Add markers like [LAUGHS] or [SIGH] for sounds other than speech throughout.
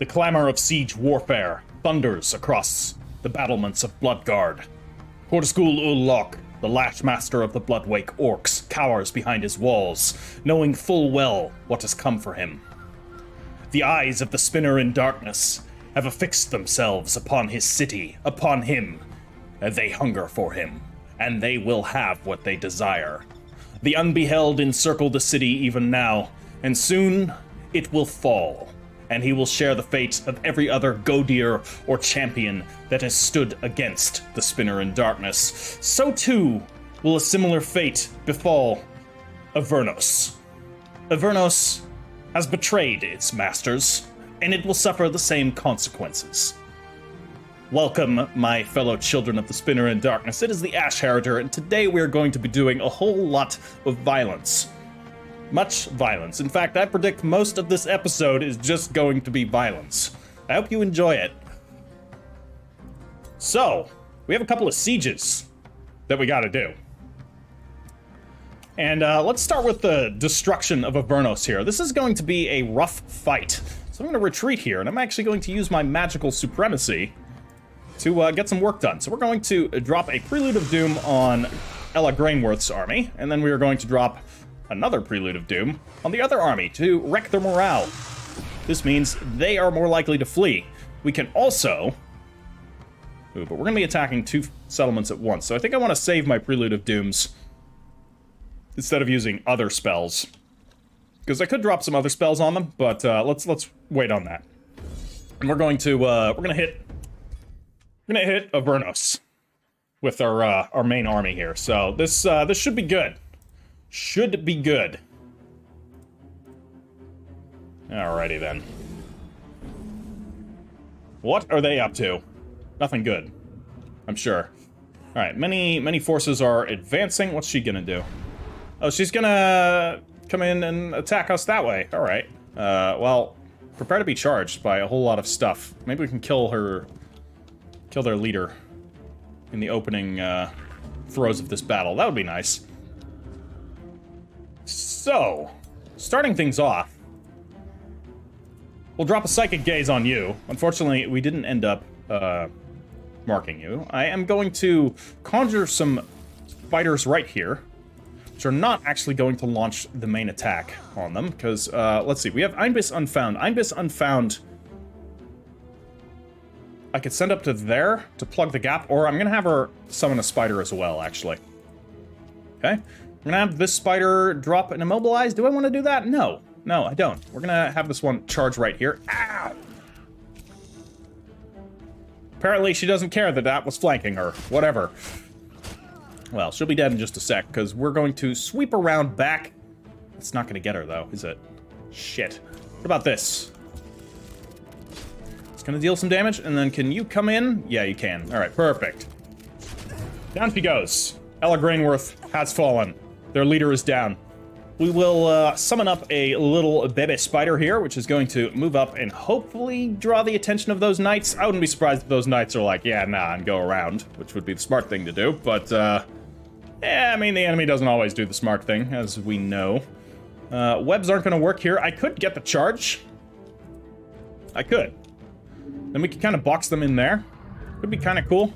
The clamor of siege warfare thunders across the battlements of Bloodguard. Portascool Ullok, the lash master of the Bloodwake orcs, cowers behind his walls, knowing full well what has come for him. The eyes of the spinner in darkness have affixed themselves upon his city, upon him, and they hunger for him, and they will have what they desire. The unbeheld encircle the city even now, and soon it will fall, and he will share the fate of every other Godir or champion that has stood against the Spinner in Darkness. So too will a similar fate befall Avernos. Avernos has betrayed its masters, and it will suffer the same consequences. Welcome, my fellow children of the Spinner in Darkness. It is the Ash Heritor, and today we are going to be doing a whole lot of violence. Much violence. In fact, I predict most of this episode is just going to be violence. I hope you enjoy it. So, we have a couple of sieges that we gotta do. And uh, let's start with the destruction of Avernos here. This is going to be a rough fight. So I'm going to retreat here, and I'm actually going to use my magical supremacy to uh, get some work done. So we're going to drop a Prelude of Doom on Ella Grainworth's army, and then we are going to drop another Prelude of Doom on the other army to wreck their morale. This means they are more likely to flee. We can also... Ooh, but we're going to be attacking two settlements at once, so I think I want to save my Prelude of Dooms instead of using other spells. Because I could drop some other spells on them, but uh, let's let's wait on that. And we're going to uh, we're gonna hit we're gonna hit Avernos with our uh, our main army here. So this uh, this should be good. Should be good. Alrighty then. What are they up to? Nothing good. I'm sure. Alright, many many forces are advancing. What's she gonna do? Oh, she's gonna come in and attack us that way. All right. Uh, well, prepare to be charged by a whole lot of stuff. Maybe we can kill her, kill their leader in the opening uh, throes of this battle. That would be nice. So, starting things off, we'll drop a Psychic Gaze on you. Unfortunately, we didn't end up uh, marking you. I am going to conjure some fighters right here which are not actually going to launch the main attack on them, because, uh, let's see, we have Einbiss Unfound. Einbiss Unfound, I could send up to there to plug the gap, or I'm gonna have her summon a spider as well, actually. Okay? I'm gonna have this spider drop and immobilize. Do I want to do that? No. No, I don't. We're gonna have this one charge right here. Ow! Apparently she doesn't care that that was flanking her. Whatever. Well, she'll be dead in just a sec, because we're going to sweep around back. It's not to get her, though, is it? Shit. What about this? It's to deal some damage, and then can you come in? Yeah, you can. All right, perfect. Down she goes. Ella Grainworth has fallen. Their leader is down. We will uh, summon up a little bebe spider here, which is going to move up and hopefully draw the attention of those knights. I wouldn't be surprised if those knights are like, yeah, nah, and go around, which would be the smart thing to do, but, uh, yeah, I mean, the enemy doesn't always do the smart thing, as we know. Uh, webs aren't going to work here. I could get the charge. I could. Then we could kind of box them in there. Could be kind of cool.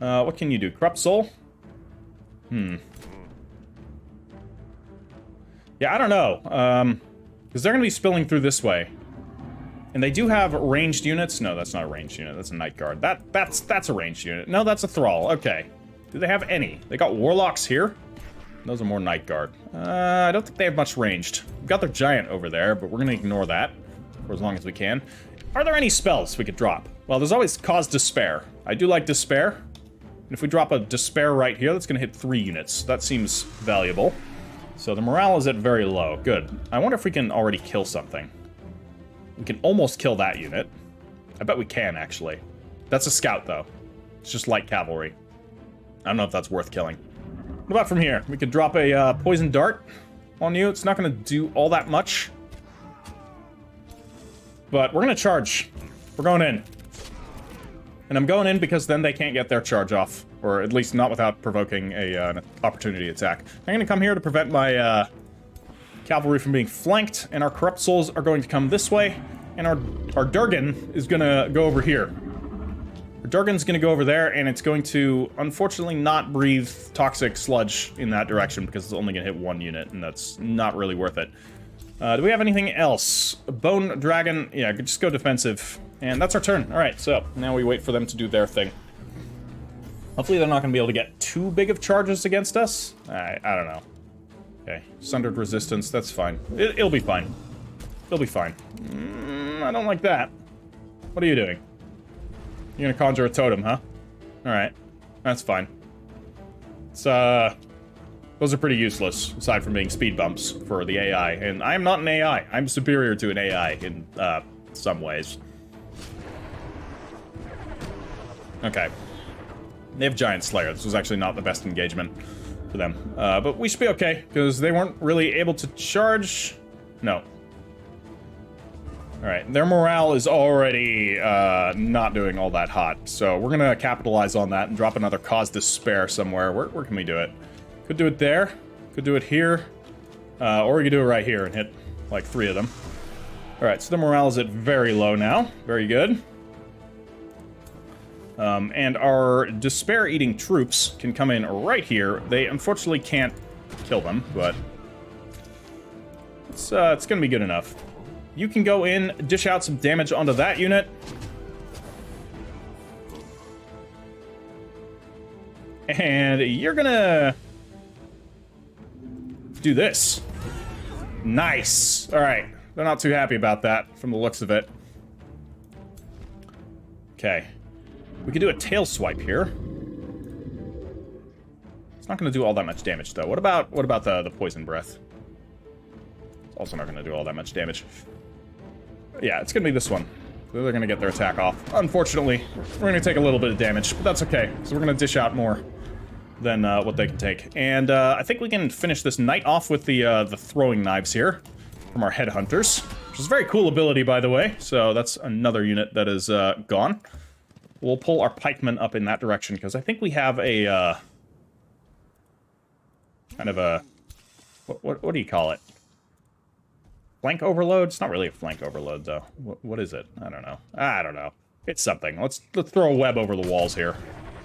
Uh, what can you do? Corrupt Soul? Hmm. Yeah, I don't know. Um, because they're going to be spilling through this way. And they do have ranged units. No, that's not a ranged unit. That's a night guard. That that's that's a ranged unit. No, that's a thrall. Okay. Do they have any? They got warlocks here. Those are more night guard. Uh, I don't think they have much ranged. We've got their giant over there, but we're gonna ignore that for as long as we can. Are there any spells we could drop? Well, there's always cause despair. I do like despair. And if we drop a despair right here, that's gonna hit three units. That seems valuable. So the morale is at very low. Good. I wonder if we can already kill something. We can almost kill that unit. I bet we can, actually. That's a scout, though. It's just light cavalry. I don't know if that's worth killing. What about from here? We could drop a uh, poison dart on you. It's not going to do all that much. But we're going to charge. We're going in. And I'm going in because then they can't get their charge off. Or at least not without provoking a, uh, an opportunity attack. I'm going to come here to prevent my uh, cavalry from being flanked. And our corrupt souls are going to come this way. And our, our Durgan is gonna go over here. Our Durgan's gonna go over there, and it's going to, unfortunately, not breathe toxic sludge in that direction because it's only gonna hit one unit, and that's not really worth it. Uh, do we have anything else? Bone Dragon, yeah, just go defensive. And that's our turn. Alright, so now we wait for them to do their thing. Hopefully they're not going to be able to get too big of charges against us. I, I don't know. Okay, sundered resistance, that's fine. It, will be fine. It'll be fine. Mm, I don't like that. What are you doing? You're gonna conjure a totem, huh? Alright. That's fine. It's, uh... Those are pretty useless, aside from being speed bumps for the AI. And I am not an AI. I'm superior to an AI in, uh, some ways. Okay. They have Giant Slayer. This was actually not the best engagement for them. Uh, but we should be okay, because they weren't really able to charge... No. Alright, their morale is already uh, not doing all that hot, so we're gonna capitalize on that and drop another Cause Despair somewhere. Where, where can we do it? Could do it there, could do it here, uh, or we could do it right here and hit, like, three of them. Alright, so the morale is at very low now. Very good. Um, and our despair-eating troops can come in right here. They unfortunately can't kill them, but it's, uh, it's gonna be good enough. You can go in, dish out some damage onto that unit. And you're gonna do this. Nice. All right. They're not too happy about that from the looks of it. Okay. We could do a tail swipe here. It's not going to do all that much damage, though. What about what about the, the poison breath? It's also not going to do all that much damage. Yeah, it's going to be this one. They're going to get their attack off. Unfortunately, we're going to take a little bit of damage, but that's okay. So we're going to dish out more than uh, what they can take. And uh, I think we can finish this knight off with the, uh, the throwing knives here from our headhunters, which is a very cool ability, by the way. So that's another unit that is uh, gone. We'll pull our pikemen up in that direction, because I think we have a, uh, kind of a, what, what, what, do you call it? Flank overload? It's not really a flank overload, though. What, what is it? I don't know. I don't know. It's something. Let's, let's throw a web over the walls here.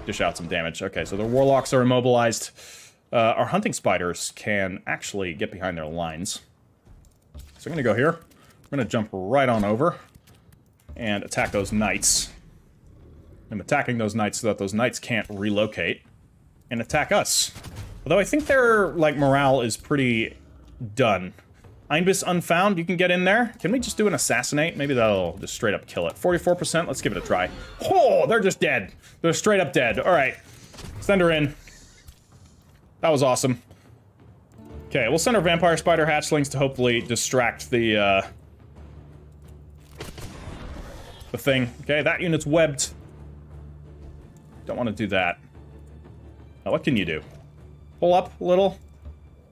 Dish out some damage. Okay, so the warlocks are immobilized. Uh, our hunting spiders can actually get behind their lines. So I'm gonna go here. I'm gonna jump right on over and attack those knights. I'm attacking those knights so that those knights can't relocate and attack us. Although I think their, like, morale is pretty done. Einbis Unfound, you can get in there. Can we just do an assassinate? Maybe that'll just straight up kill it. 44%, let's give it a try. Oh, they're just dead. They're straight up dead. All right, send her in. That was awesome. Okay, we'll send our Vampire Spider Hatchlings to hopefully distract the, uh... The thing. Okay, that unit's webbed. Don't want to do that. Now, what can you do? Pull up a little.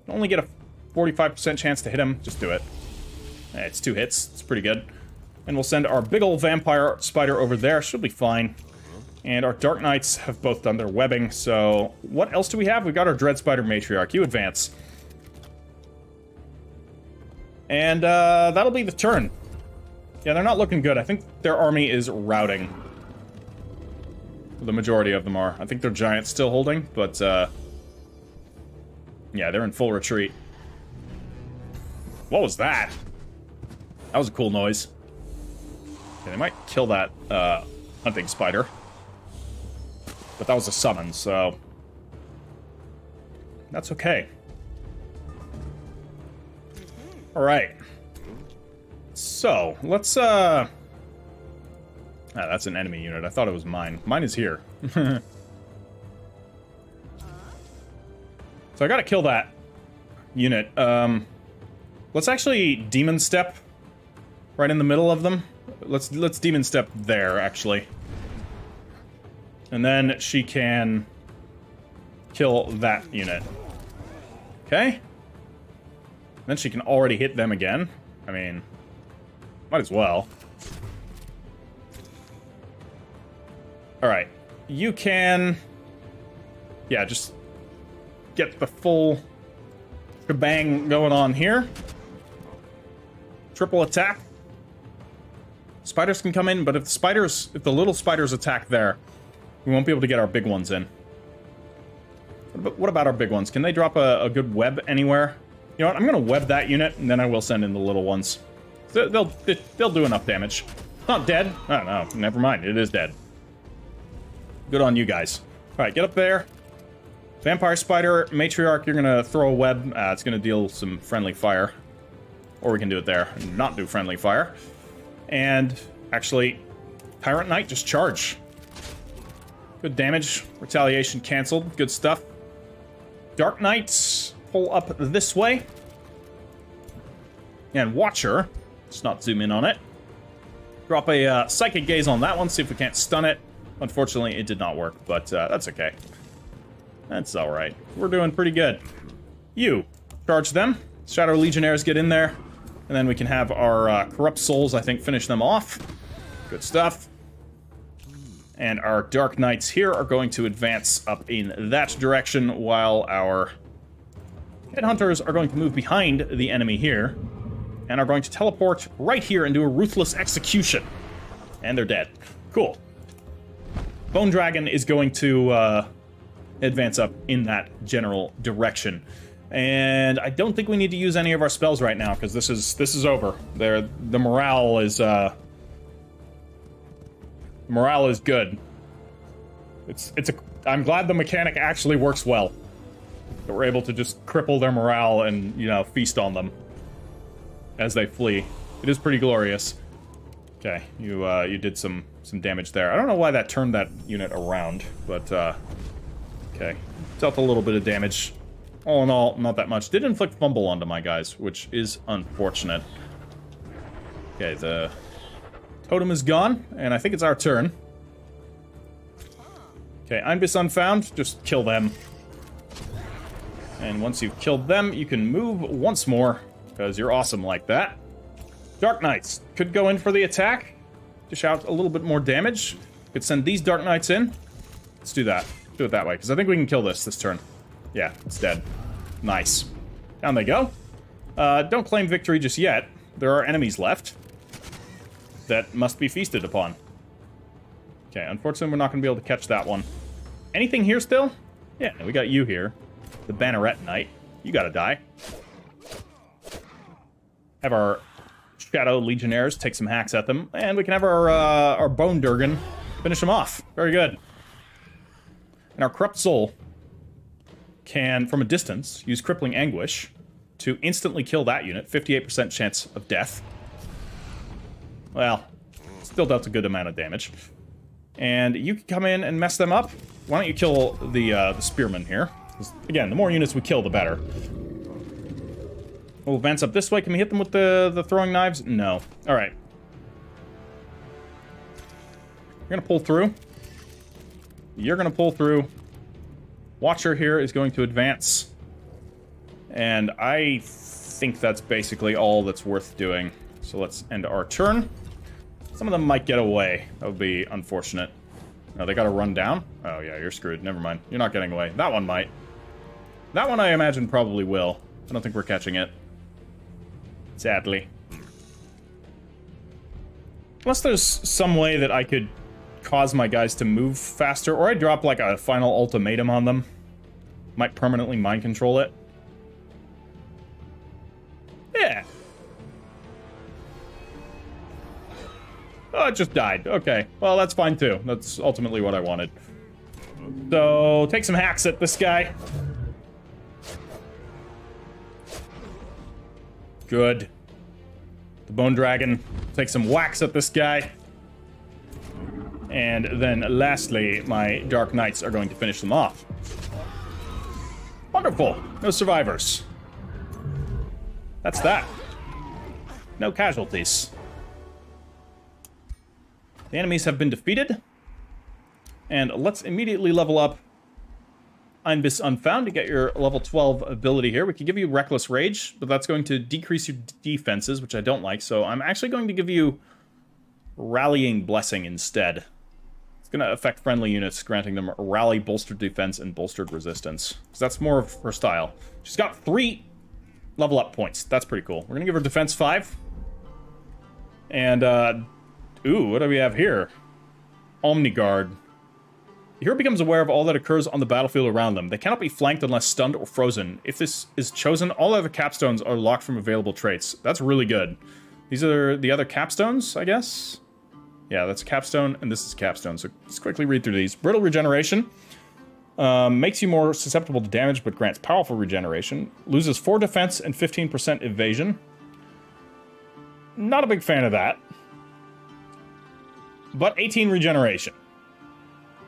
Only get a 45% chance to hit him. Just do it. It's two hits. It's pretty good. And we'll send our big old vampire spider over there. Should be fine. And our Dark Knights have both done their webbing, so... What else do we have? We got our Dread Spider Matriarch. You advance. And, uh, that'll be the turn. Yeah, they're not looking good. I think their army is routing. The majority of them are. I think they're giants still holding, but, uh... Yeah, they're in full retreat. What was that? That was a cool noise. Okay, they might kill that, uh, hunting spider. But that was a summon, so... That's okay. Alright. So, let's, uh... Ah, that's an enemy unit. I thought it was mine. Mine is here. [LAUGHS] so I gotta kill that unit. Um, let's actually demon step right in the middle of them. Let's let's demon step there actually, and then she can kill that unit. Okay. Then she can already hit them again. I mean, might as well. Alright. You can... Yeah, just get the full kabang going on here. Triple attack. Spiders can come in, but if the spiders, if the little spiders attack there, we won't be able to get our big ones in. But what about our big ones? Can they drop a, a good web anywhere? You know what? I'm gonna web that unit, and then I will send in the little ones. They'll they'll do enough damage. Not dead. Oh no, never mind. It is dead. Good on you guys. All right, get up there. Vampire Spider, Matriarch, you're gonna throw a web. Uh, it's gonna deal some friendly fire. Or we can do it there and not do friendly fire. And actually, Tyrant Knight, just charge. Good damage. Retaliation canceled. Good stuff. Dark Knights, pull up this way. And Watcher, let's not zoom in on it. Drop a uh, Psychic Gaze on that one, see if we can't stun it. Unfortunately, it did not work, but uh, that's okay. That's alright. We're doing pretty good. You, charge them. Shadow Legionnaires get in there. And then we can have our uh, Corrupt Souls, I think, finish them off. Good stuff. And our Dark Knights here are going to advance up in that direction, while our Headhunters are going to move behind the enemy here. And are going to teleport right here and do a Ruthless Execution. And they're dead. Cool. Bone Dragon is going to uh, advance up in that general direction. And I don't think we need to use any of our spells right now because this is this is over. There, the morale is uh, morale is good. It's it's a. I'm glad the mechanic actually works well. That we're able to just cripple their morale and you know feast on them as they flee. It is pretty glorious. Okay, you uh, you did some some damage there. I don't know why that turned that unit around, but uh, okay, dealt a little bit of damage all in all, not that much. Did inflict fumble onto my guys, which is unfortunate. Okay, the totem is gone, and I think it's our turn. Okay, Einbis Unfound, just kill them. And once you've killed them, you can move once more, because you're awesome like that. Dark Knights could go in for the attack, dish out a little bit more damage. Could send these Dark Knights in. Let's do that. Do it that way, because I think we can kill this this turn. Yeah, it's dead. Nice. Down they go. Uh, don't claim victory just yet. There are enemies left that must be feasted upon. Okay, unfortunately, we're not going to be able to catch that one. Anything here still? Yeah, we got you here. The Banneret Knight. You gotta die. Have our Shadow Legionnaires take some hacks at them, and we can have our, uh, our Bone Durgan finish them off. Very good. And our Corrupt Soul can, from a distance, use Crippling Anguish to instantly kill that unit. 58% chance of death. Well, still dealt a good amount of damage. And you can come in and mess them up. Why don't you kill the, uh, the Spearman here? Again, the more units we kill, the better. We'll advance up this way. Can we hit them with the, the throwing knives? No. Alright. You're gonna pull through. You're gonna pull through. Watcher here is going to advance. And I think that's basically all that's worth doing. So let's end our turn. Some of them might get away. That would be unfortunate. No, they gotta run down? Oh yeah, you're screwed. Never mind. You're not getting away. That one might. That one I imagine probably will. I don't think we're catching it. Sadly. Unless there's some way that I could cause my guys to move faster, or I drop like a final ultimatum on them. Might permanently mind control it. Yeah. Oh, it just died. Okay. Well, that's fine too. That's ultimately what I wanted. So, take some hacks at this guy. Good. The Bone Dragon. Take some whacks at this guy. And then lastly, my Dark Knights are going to finish them off. Wonderful. No survivors. That's that. No casualties. The enemies have been defeated. And let's immediately level up Einbis Unfound to get your level 12 ability here. We could give you Reckless Rage, but that's going to decrease your defenses, which I don't like. So I'm actually going to give you Rallying Blessing instead. It's going to affect friendly units, granting them rally, bolstered defense, and bolstered resistance. Because that's more of her style. She's got three level up points. That's pretty cool. We're going to give her defense 5. And uh, Ooh, what do we have here? Omniguard. The hero becomes aware of all that occurs on the battlefield around them. They cannot be flanked unless stunned or frozen. If this is chosen, all other capstones are locked from available traits. That's really good. These are the other capstones, I guess? Yeah, that's capstone, and this is capstone. So let's quickly read through these. Brittle regeneration. Um, makes you more susceptible to damage, but grants powerful regeneration. Loses 4 defense and 15% evasion. Not a big fan of that. But 18 regeneration.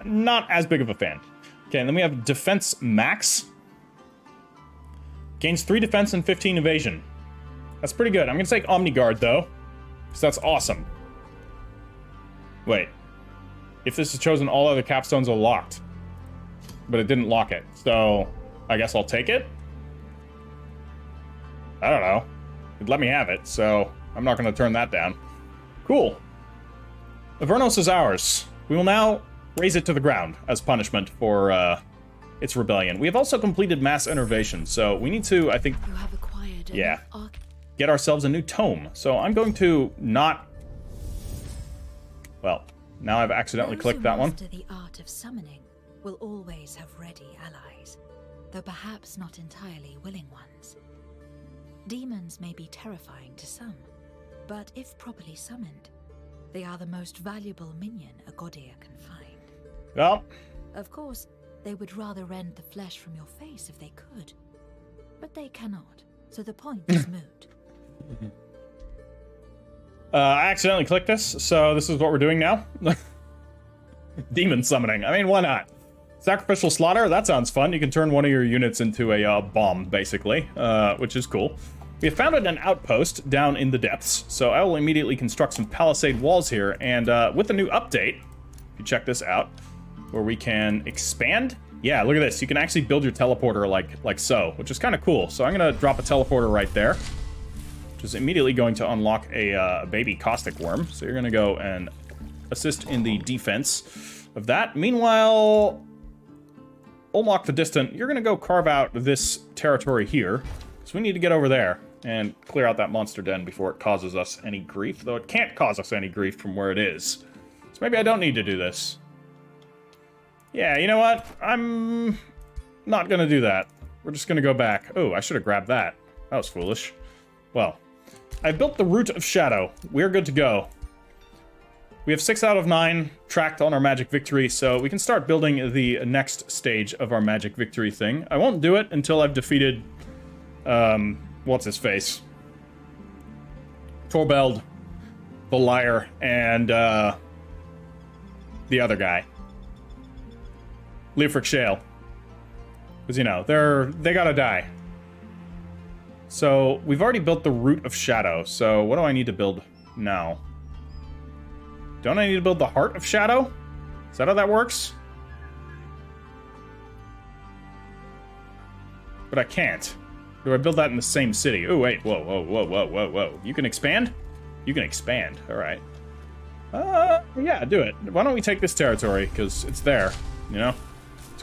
Not as big of a fan. Okay, and then we have defense max. Gains 3 defense and 15 evasion. That's pretty good. I'm going to take Omni Guard, though. Because that's awesome. Wait. If this is chosen, all other capstones are locked. But it didn't lock it. So, I guess I'll take it? I don't know. It let me have it, so I'm not going to turn that down. Cool. Avernus is ours. We will now raze it to the ground as punishment for uh, its rebellion. We have also completed mass innervation, so we need to, I think... You have acquired yeah get ourselves a new tome. So I'm going to not... Well, now I've accidentally Those clicked that one. the art of summoning will always have ready allies, though perhaps not entirely willing ones. Demons may be terrifying to some, but if properly summoned, they are the most valuable minion a Godir can find. Well, Of course, they would rather rend the flesh from your face if they could. But they cannot, so the point is [LAUGHS] moot. uh, I accidentally clicked this, so this is what we're doing now. [LAUGHS] Demon summoning. I mean, why not? Sacrificial slaughter, that sounds fun. You can turn one of your units into a uh, bomb, basically, uh, which is cool. We have founded an outpost down in the depths, so I will immediately construct some palisade walls here, and uh, with the new update, if you check this out, where we can expand. Yeah, look at this. You can actually build your teleporter like like so, which is kind of cool. So I'm going to drop a teleporter right there, which is immediately going to unlock a uh, baby caustic worm. So you're going to go and assist in the defense of that. Meanwhile, Olmok the Distant, you're going to go carve out this territory here. So we need to get over there and clear out that monster den before it causes us any grief, though it can't cause us any grief from where it is. So maybe I don't need to do this. Yeah, you know what? I'm not gonna do that. We're just gonna go back. Oh, I should have grabbed that. That was foolish. Well, I built the Root of Shadow. We're good to go. We have 6 out of 9 tracked on our Magic Victory, so we can start building the next stage of our Magic Victory thing. I won't do it until I've defeated, um, what's his face? Torbeld, the Liar, and, uh, the other guy. Leofric Shale. Because, you know, they're, they gotta die. So, we've already built the Root of Shadow, so what do I need to build now? Don't I need to build the Heart of Shadow? Is that how that works? But I can't. Do I build that in the same city? Oh, wait. Whoa, whoa, whoa, whoa, whoa, whoa. You can expand? You can expand. All right. Uh, yeah, do it. Why don't we take this territory? Because it's there, you know?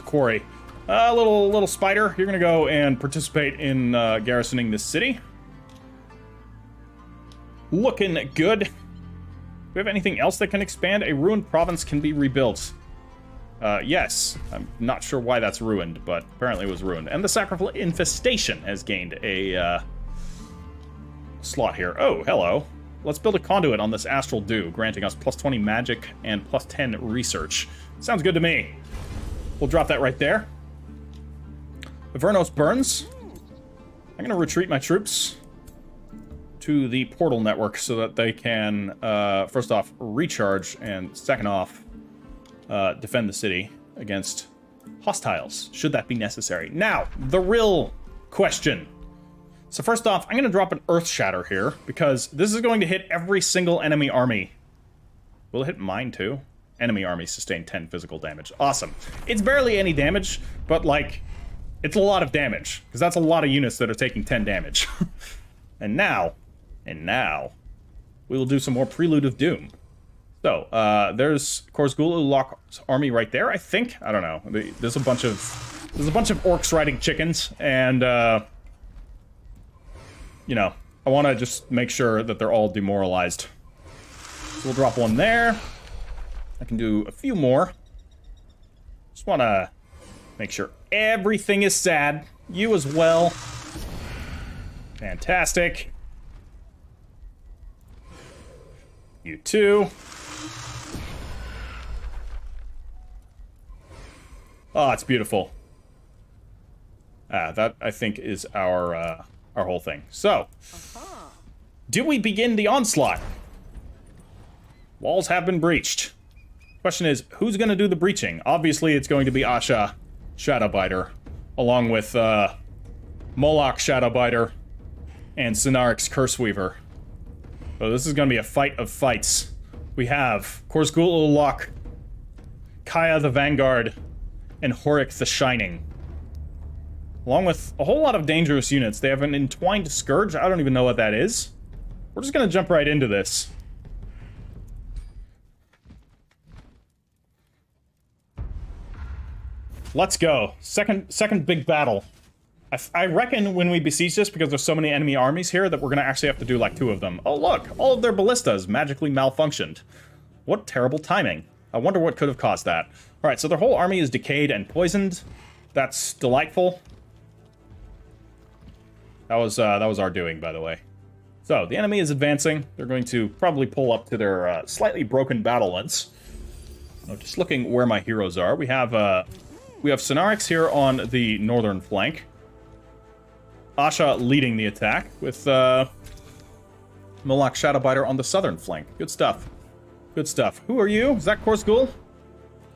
Quarry. Uh, little, little spider, you're gonna go and participate in uh, garrisoning this city. Looking good. Do we have anything else that can expand? A ruined province can be rebuilt. Uh, yes. I'm not sure why that's ruined, but apparently it was ruined. And the Sacrificial Infestation has gained a, uh, slot here. Oh, hello. Let's build a conduit on this Astral Dew, granting us plus 20 magic and plus 10 research. Sounds good to me. We'll drop that right there. Avernus burns. I'm going to retreat my troops to the portal network so that they can, uh, first off, recharge, and second off, uh, defend the city against hostiles, should that be necessary. Now, the real question. So first off, I'm going to drop an Earth Shatter here, because this is going to hit every single enemy army. Will it hit mine too? Enemy army sustain 10 physical damage. Awesome. It's barely any damage, but like, it's a lot of damage, because that's a lot of units that are taking 10 damage. [LAUGHS] and now, and now, we will do some more Prelude of Doom. So, uh, there's Korzgul Ulok's army right there, I think. I don't know. There's a bunch of there's a bunch of orcs riding chickens, and uh, you know, I want to just make sure that they're all demoralized. So we'll drop one there. I can do a few more. Just want to make sure everything is sad. You as well. Fantastic. You too. Oh, it's beautiful. Ah, that I think is our uh, our whole thing. So, do we begin the onslaught? Walls have been breached. Question is, who's going to do the breaching? Obviously, it's going to be Asha Shadowbiter, along with uh, Moloch Shadowbiter and Cenarix Curseweaver. So this is going to be a fight of fights. We have Korzgul Ulok, Kaya the Vanguard, and Horik the Shining. Along with a whole lot of dangerous units. They have an Entwined Scourge. I don't even know what that is. We're just going to jump right into this. Let's go. Second, second big battle. I, I, reckon when we besiege this, because there's so many enemy armies here, that we're gonna actually have to do like two of them. Oh look, all of their ballistas magically malfunctioned. What terrible timing. I wonder what could have caused that. Alright, so their whole army is decayed and poisoned. That's delightful. That was, uh, that was our doing, by the way. So, the enemy is advancing. They're going to probably pull up to their uh, slightly broken battlements. Oh, just looking where my heroes are. We have, uh, we have Sonarix here on the northern flank. Asha leading the attack with uh, Moloch Shadowbiter on the southern flank. Good stuff. Good stuff. Who are you? Is that Korzgul?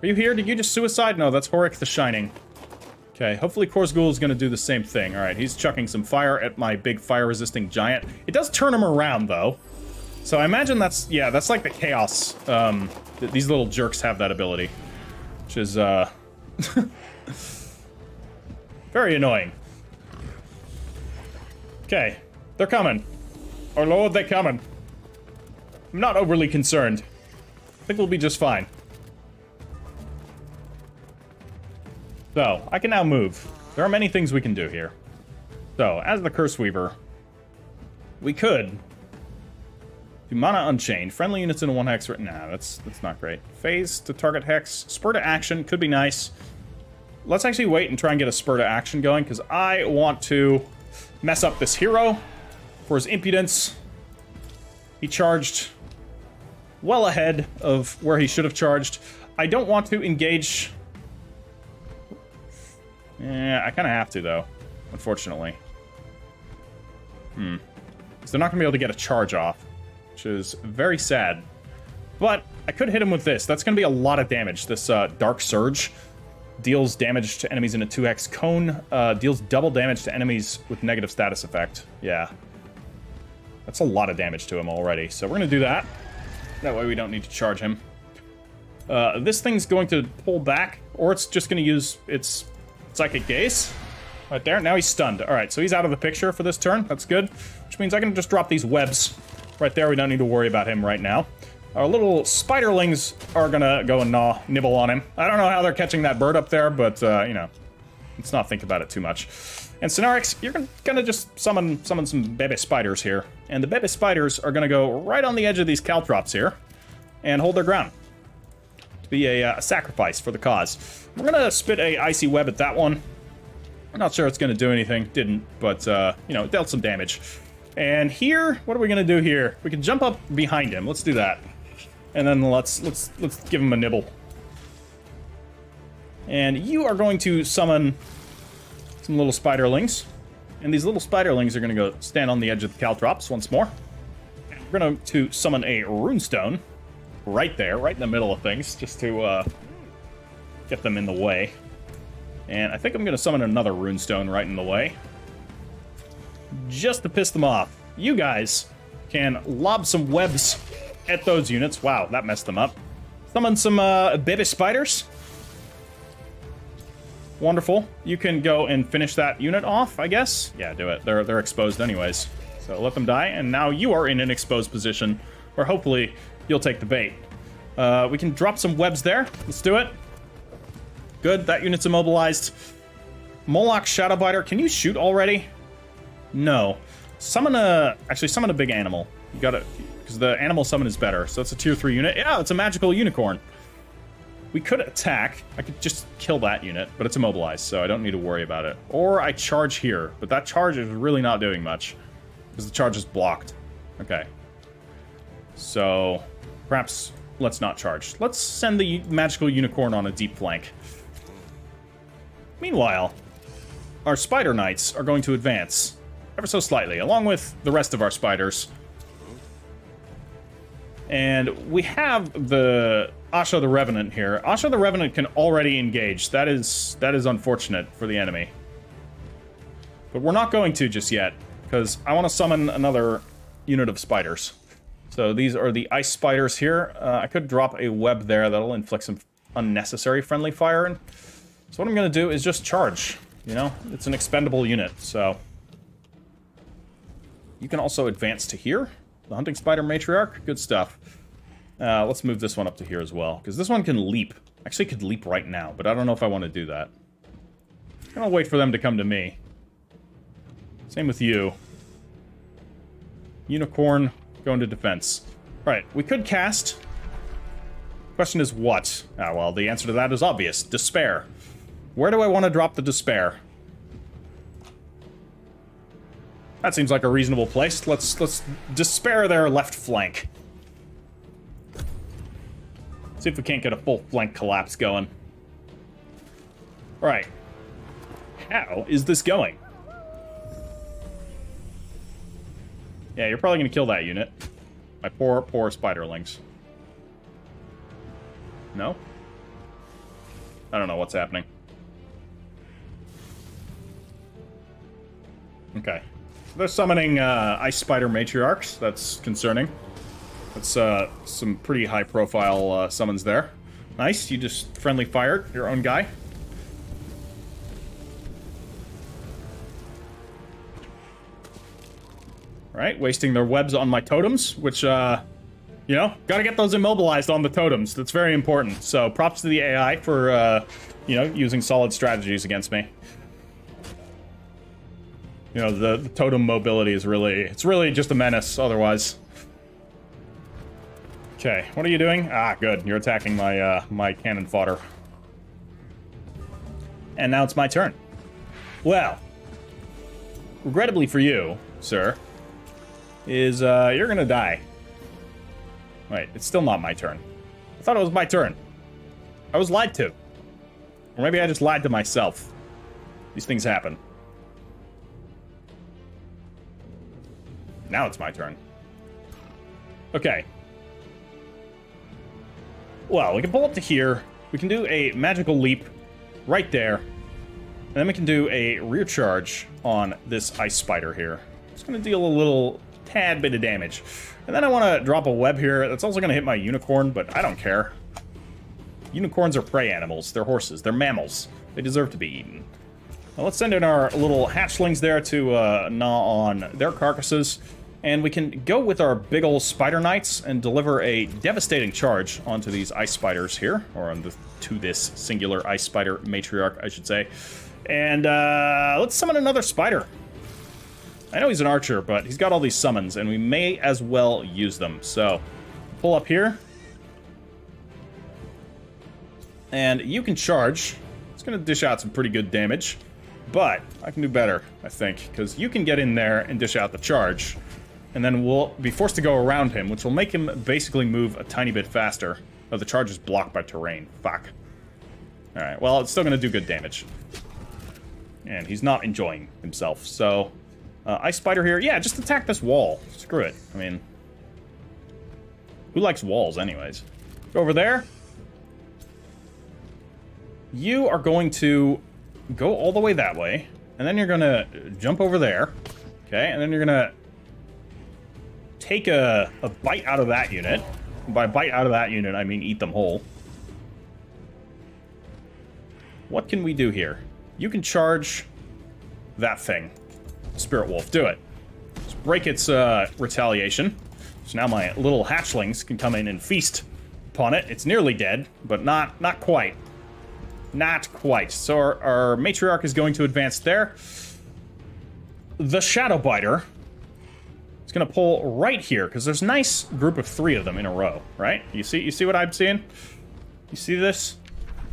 Are you here? Did you just suicide? No, that's Horik the Shining. Okay, hopefully Korzgul is going to do the same thing. All right, he's chucking some fire at my big fire-resisting giant. It does turn him around, though. So I imagine that's, yeah, that's like the chaos. Um, th these little jerks have that ability. Which is, uh... [LAUGHS] very annoying. Okay, they're coming. Our lord, they're coming. I'm not overly concerned. I think we'll be just fine. So, I can now move. There are many things we can do here. So, as the Curse Weaver, we could do Mana Unchained. Friendly units in a one hex. Nah, that's that's not great. Phase to target hex. Spur to action could be nice. Let's actually wait and try and get a spur to action going because I want to mess up this hero for his impudence. He charged well ahead of where he should have charged. I don't want to engage yeah, I kind of have to, though. Unfortunately. Hmm. So they're not going to be able to get a charge off. Which is very sad. But I could hit him with this. That's going to be a lot of damage. This uh, Dark Surge deals damage to enemies in a 2x cone. Uh, deals double damage to enemies with negative status effect. Yeah. That's a lot of damage to him already. So we're to do that. That way we don't need to charge him. Uh, this thing's going to pull back, or it's just to use its Psychic Gaze. Right there. Now he's stunned. All right, so he's out of the picture for this turn. That's good. Which means I can just drop these webs right there. We don't need to worry about him right now. Our little spiderlings are gonna go and gnaw, nibble on him. I don't know how they're catching that bird up there, but, uh, you know, let's not think about it too much. And Cenarix, you're gonna just summon summon some baby spiders here. And the baby spiders are gonna go right on the edge of these caltrops here and hold their ground. To be a, uh, sacrifice for the cause. We're gonna spit a icy web at that one. I'm not sure it's gonna do anything. Didn't, but uh, you know, it dealt some damage. And here, what are we gonna do here? We can jump up behind him. Let's do that. And then let's let's let's give him a nibble. And you are going to summon some little spiderlings. And these little spiderlings are going to go stand on the edge of the caltrops once more. And we're going to summon a runestone right there, right in the middle of things, just to uh, get them in the way. And I think I'm going to summon another runestone right in the way. Just to piss them off. You guys can lob some webs at those units. Wow, that messed them up. Summon some uh, baby spiders. Wonderful. You can go and finish that unit off, I guess. Yeah, do it. They're, they're exposed anyways. So let them die, and now you are in an exposed position where hopefully you'll take the bait. Uh, we can drop some webs there. Let's do it. Good, that unit's immobilized. Moloch Shadowbiter, can you shoot already? No. Summon a... Actually, summon a big animal. You gotta... because the animal summon is better. So it's a tier 3 unit. Yeah, it's a magical unicorn. We could attack. I could just kill that unit, but it's immobilized, so I don't need to worry about it. Or I charge here, but that charge is really not doing much, because the charge is blocked. Okay. So, perhaps let's not charge. Let's send the magical unicorn on a deep flank. Meanwhile, our spider knights are going to advance ever so slightly, along with the rest of our spiders. And we have the Asha the Revenant here. Asha the Revenant can already engage. That is that is unfortunate for the enemy. But we're not going to just yet, because I want to summon another unit of spiders. So these are the ice spiders here. Uh, I could drop a web there that'll inflict some unnecessary friendly fire. So what I'm going to do is just charge. You know, it's an expendable unit, so... You can also advance to here. The Hunting Spider Matriarch, good stuff. Uh, let's move this one up to here as well, because this one can leap. Actually, could leap right now, but I don't know if I want to do that. I'm gonna wait for them to come to me. Same with you. Unicorn, go into defense. Right, we could cast. Question is what? Ah, well, the answer to that is obvious. Despair. Where do I want to drop the despair? That seems like a reasonable place. Let's let's despair their left flank. See if we can't get a full flank collapse going. Right. How is this going? Yeah, you're probably gonna kill that unit. My poor, poor spiderlings. No? I don't know what's happening. Okay. They're summoning uh, Ice Spider Matriarchs. That's concerning. That's uh, some pretty high-profile uh, summons there. Nice, you just friendly fired your own guy. Right, wasting their webs on my totems, which, uh, you know, gotta get those immobilized on the totems. That's very important. So props to the AI for, uh, you know, using solid strategies against me you know, the, the, totem mobility is really, it's really just a menace otherwise. Okay, what are you doing? Ah, good. You're attacking my, uh, my cannon fodder. And now it's my turn. Well, regrettably for you, sir, is, uh, you're gonna die. Wait, it's still not my turn. I thought it was my turn. I was lied to. Or maybe I just lied to myself. These things happen. Now it's my turn. Okay. Well, we can pull up to here. We can do a magical leap right there. And then we can do a rear charge on this ice spider here. It's going to deal a little tad bit of damage. And then I want to drop a web here. That's also going to hit my unicorn, but I don't care. Unicorns are prey animals. They're horses. They're mammals. They deserve to be eaten. Now let's send in our little hatchlings there to uh, gnaw on their carcasses. And we can go with our big old Spider Knights and deliver a devastating charge onto these Ice Spiders here, or on the, to this singular Ice Spider Matriarch, I should say. And uh, let's summon another Spider. I know he's an archer, but he's got all these summons, and we may as well use them. So, pull up here. And you can charge. It's going to dish out some pretty good damage. But I can do better, I think, because you can get in there and dish out the charge and then we'll be forced to go around him, which will make him basically move a tiny bit faster. Oh, the charge is blocked by terrain. Fuck. Alright, well, it's still going to do good damage. And he's not enjoying himself, so... Uh, Ice Spider here, yeah, just attack this wall. Screw it. I mean... Who likes walls, anyways? Go over there. You are going to go all the way that way, and then you're going to jump over there. Okay, and then you're going to take a, a bite out of that unit. By bite out of that unit, I mean eat them whole. What can we do here? You can charge that thing. Spirit Wolf, do it. Just break its uh, retaliation. So now my little hatchlings can come in and feast upon it. It's nearly dead, but not not quite. Not quite. So our, our matriarch is going to advance there. The Shadow Biter It's gonna pull right here, because there's nice group of three of them in a row, right? You see you see what I'm seeing? You see this?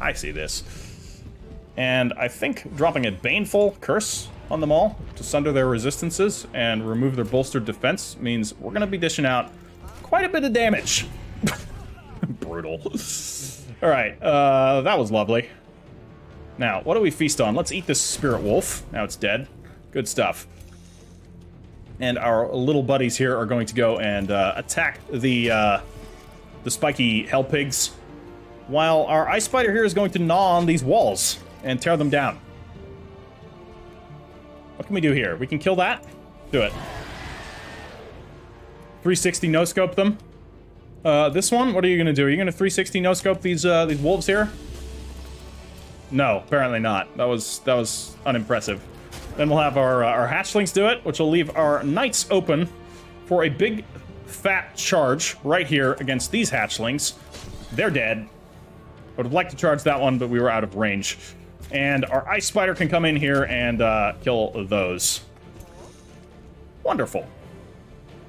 I see this. And I think dropping a Baneful Curse on them all to sunder their resistances and remove their bolstered defense means we're gonna be dishing out quite a bit of damage. [LAUGHS] Brutal. [LAUGHS] Alright, uh, that was lovely. Now, what do we feast on? Let's eat this Spirit Wolf. Now it's dead. Good stuff. And our little buddies here are going to go and uh, attack the uh, the spiky hell pigs, while our ice spider here is going to gnaw on these walls and tear them down. What can we do here? We can kill that. Do it. 360 no scope them. Uh, this one, what are you gonna do? Are you gonna 360 no scope these uh, these wolves here? No, apparently not. That was that was unimpressive. Then we'll have our uh, our hatchlings do it, which will leave our knights open for a big fat charge right here against these hatchlings. They're dead. I would have liked to charge that one, but we were out of range. And our ice spider can come in here and uh, kill those. Wonderful.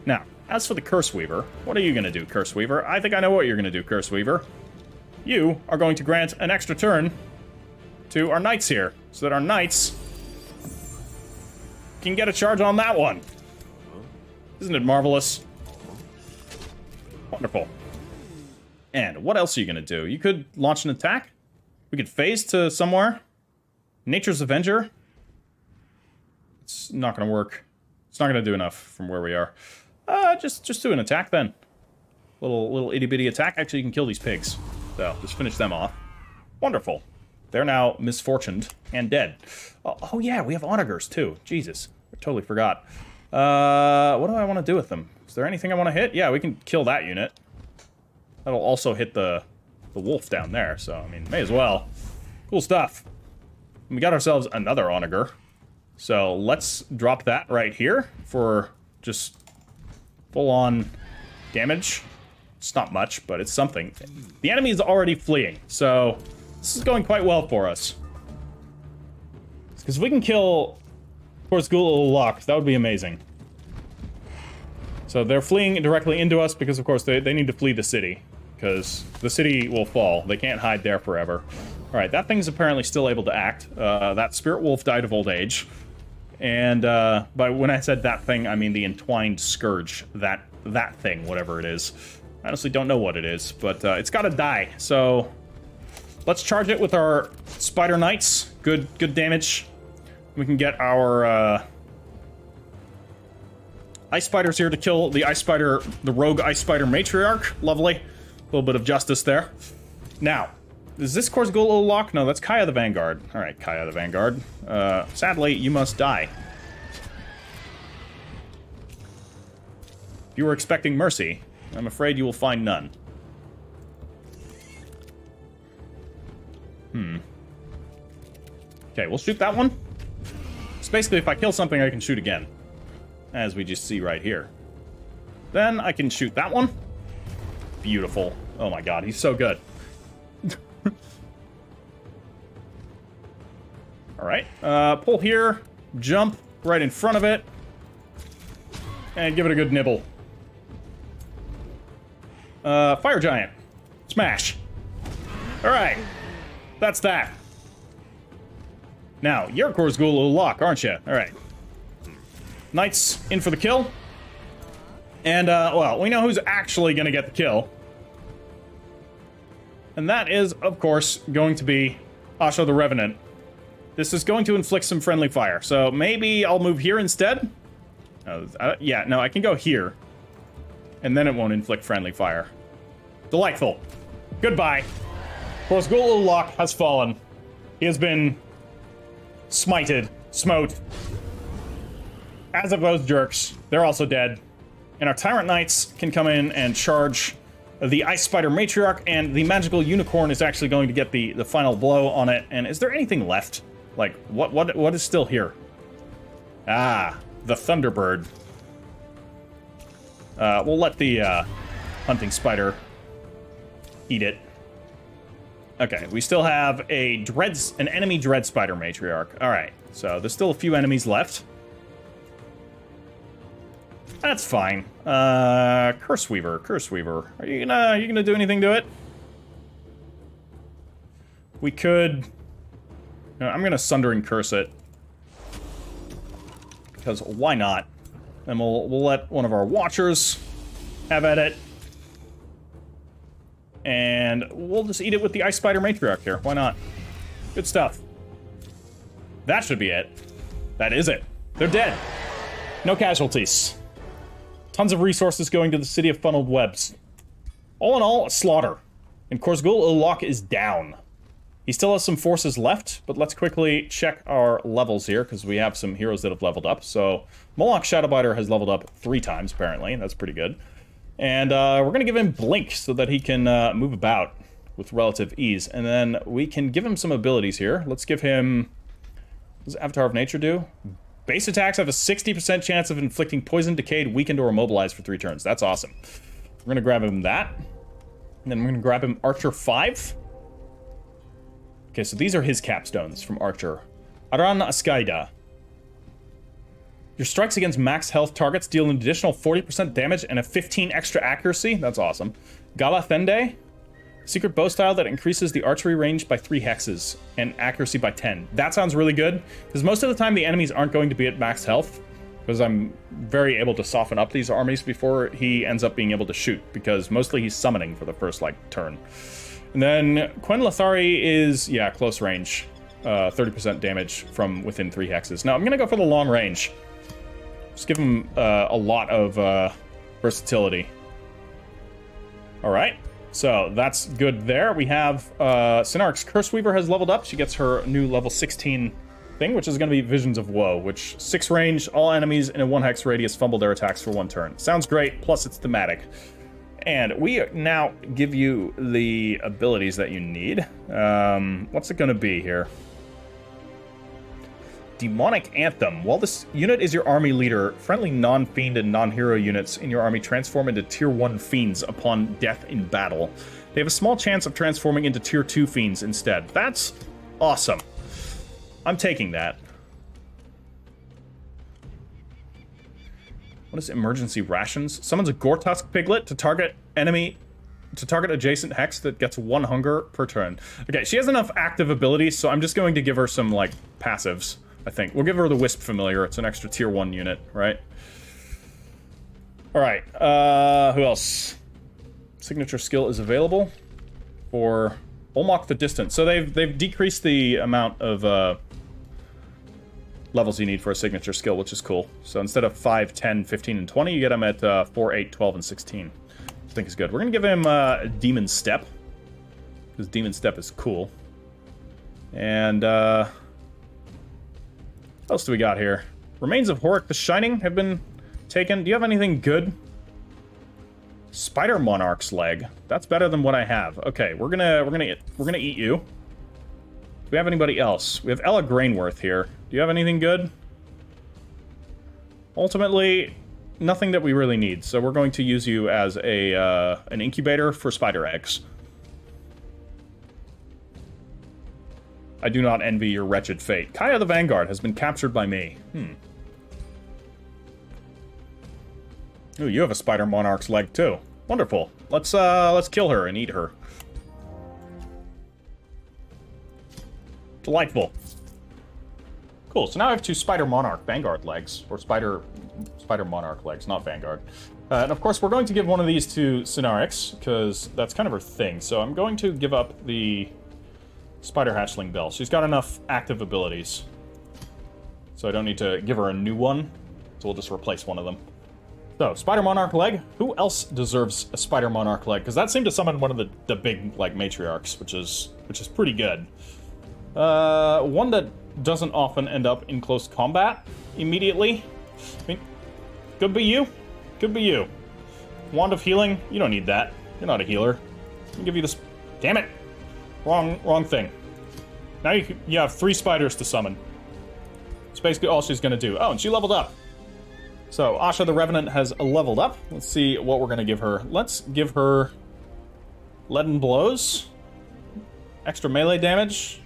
Now, as for the Curse Weaver, what are you going to do, Curse Weaver? I think I know what you're going to do, Curse Weaver. You are going to grant an extra turn to our knights here, so that our knights can get a charge on that one. Isn't it marvelous? Wonderful. And what else are you going to do? You could launch an attack. We could phase to somewhere. Nature's Avenger. It's not going to work. It's not going to do enough from where we are. Uh, just just do an attack then. Little little itty bitty attack. Actually, you can kill these pigs. So just finish them off. Wonderful. They're now misfortuned and dead. Oh, oh yeah, we have onagers too. Jesus, I totally forgot. Uh, what do I want to do with them? Is there anything I want to hit? Yeah, we can kill that unit. That'll also hit the the wolf down there. So I mean, may as well. Cool stuff. We got ourselves another onager. So let's drop that right here for just full-on damage. It's not much, but it's something. The enemy is already fleeing, so this is going quite well for us. Because we can kill Korzgul Ulok, that would be amazing. So they're fleeing directly into us because, of course, they, they need to flee the city. Because the city will fall. They can't hide there forever. Alright, that thing's apparently still able to act. Uh, that spirit wolf died of old age. And uh, by when I said that thing, I mean the entwined scourge. That that thing, whatever it is. I honestly don't know what it is, but uh, it's got to die. So let's charge it with our spider knights. Good good damage. We can get our uh, ice spiders here to kill the ice spider, the rogue ice spider matriarch. Lovely, a little bit of justice there. Now, is this Korzgul Ulok? No, that's Kaya the Vanguard. All right, Kaya the Vanguard. Uh, sadly, you must die. You were expecting mercy, I'm afraid you will find none. Hmm. Okay, we'll shoot that one. So basically, if I kill something, I can shoot again. As we just see right here. Then I can shoot that one. Beautiful. Oh my god, he's so good. [LAUGHS] Alright, uh, pull here, jump right in front of it, and give it a good nibble. Uh, Fire Giant. Smash. Alright, that's that. Now, you're Korzgul Ulok, aren't you? Alright. Knights in for the kill. And, uh, well, we know who's actually gonna get the kill. And that is, of course, going to be Asha the Revenant. This is going to inflict some friendly fire, so maybe I'll move here instead? Uh, uh, yeah, no, I can go here. And then it won't inflict friendly fire. Delightful. Goodbye. Korzgul Ulok has fallen. He has been smited, smote. As of those jerks, they're also dead. And our Tyrant Knights can come in and charge the Ice Spider Matriarch, and the Magical Unicorn is actually going to get the, the final blow on it. And is there anything left? Like, what what what is still here? Ah, the Thunderbird. Uh, we'll let the uh, hunting spider eat it. Okay, we still have a dread, an enemy dread spider matriarch. All right, so there's still a few enemies left. That's fine. Uh, Curse Weaver, Curse Weaver. Are you gonna, are you gonna do anything to it? We could... No, I'm gonna Sundering Curse it. Because why not? And we'll, we'll let one of our Watchers have at it. And we'll just eat it with the Ice Spider Matriarch here. Why not? Good stuff. That should be it. That is it. They're dead. No casualties. Tons of resources going to the city of funneled webs. All in all, a slaughter. And Korzgul Ulok is down. He still has some forces left, but let's quickly check our levels here, because we have some heroes that have leveled up. So, Moloch Shadowbiter has leveled up three times, apparently. And that's pretty good. And uh, we're going to give him Blink so that he can uh, move about with relative ease. And then we can give him some abilities here. Let's give him... What does Avatar of Nature do? Base attacks have a 60% chance of inflicting poison, decayed, weakened, or immobilized for three turns. That's awesome. We're going to grab him that. And then we're going to grab him Archer 5. Okay, so these are his capstones from Archer. Aran Askaida. Your strikes against max health targets deal an additional 40% damage and a 15 extra accuracy. That's awesome. Gala Thende. Secret bow style that increases the archery range by 3 hexes and accuracy by 10. That sounds really good, because most of the time the enemies aren't going to be at max health, because I'm very able to soften up these armies before he ends up being able to shoot, because mostly he's summoning for the first, like, turn. And then Quen Lothari is, yeah, close range. 30% uh, damage from within 3 hexes. Now, I'm going to go for the long range. Just give him uh, a lot of uh, versatility. All right. So that's good there. We have uh, Synarix Curse Weaver has leveled up. She gets her new level 16 thing, which is going to be Visions of Woe, which 6 range, all enemies in a 1 hex radius fumble their attacks for 1 turn. Sounds great, plus it's thematic. And we now give you the abilities that you need. Um, what's it going to be here? Demonic Anthem. While this unit is your army leader, friendly non-fiend and non-hero units in your army transform into tier 1 fiends upon death in battle. They have a small chance of transforming into tier 2 fiends instead. That's awesome. I'm taking that. What is emergency rations? Summons a Gortusk piglet to target enemy to target adjacent hex that gets one hunger per turn. Okay, she has enough active abilities, so I'm just going to give her some like passives. I think. We'll give her the Wisp Familiar. It's an extra tier 1 unit, right? Alright, uh, who else? Signature skill is available for Olmok the Distant. So they've, they've decreased the amount of, uh, levels you need for a signature skill, which is cool. So instead of 5, 10, 15, and 20, you get them at uh, 4, 8, 12, and 16. I think is good. We're going to give him uh, Demon Step, because Demon Step is cool. And, uh, what else do we got here? Remains of Horik the Shining have been taken. Do you have anything good? Spider Monarch's leg. That's better than what I have. Okay, we're gonna we're gonna we're gonna eat you. Do we have anybody else? We have Ella Grainworth here. Do you have anything good? Ultimately, nothing that we really need. So we're going to use you as a uh, an incubator for spider eggs. I do not envy your wretched fate. Kaya the Vanguard has been captured by me. Hmm. Ooh, you have a Spider Monarch's leg too. Wonderful. Let's uh let's kill her and eat her. Delightful. Cool, so now I have two Spider Monarch Vanguard legs. Or Spider Spider Monarch legs, not Vanguard. Uh, and of course, we're going to give one of these to Synarix, because that's kind of her thing. So I'm going to give up the Spider Hatchling Bell. She's got enough active abilities. So I don't need to give her a new one. So we'll just replace one of them. So, Spider Monarch leg. Who else deserves a Spider Monarch leg? Because that seemed to summon one of the, the big, like, matriarchs, which is which is pretty good. Uh, one that doesn't often end up in close combat immediately. I mean, could be you. Could be you. Wand of Healing, you don't need that. You're not a healer. I'll give you this... Damn it! Wrong, wrong thing. Now you, you have three spiders to summon. It's basically all she's gonna do. Oh, and she leveled up. So, Asha the Revenant has leveled up. Let's see what we're gonna give her. Let's give her... Leaden Blows. Extra melee damage.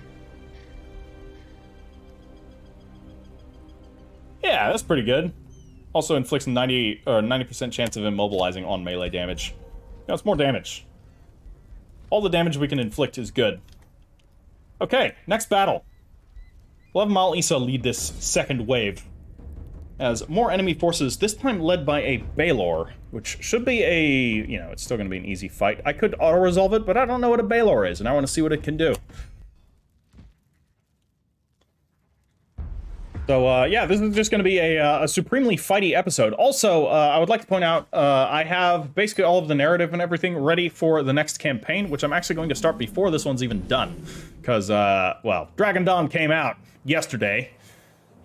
Yeah, that's pretty good. Also inflicts 90 or 90% chance of immobilizing on melee damage. No, it's more damage. All the damage we can inflict is good. Okay, next battle. We'll have Malisa lead this second wave. As more enemy forces, this time led by a Balor, which should be a, you know, it's still going to be an easy fight. I could auto-resolve it, but I don't know what a Balor is, and I want to see what it can do. So, uh, yeah, this is just going to be a, uh, a, supremely fighty episode. Also, uh, I would like to point out, uh, I have basically all of the narrative and everything ready for the next campaign, which I'm actually going to start before this one's even done. Because, uh, well, Dragon Dawn came out yesterday,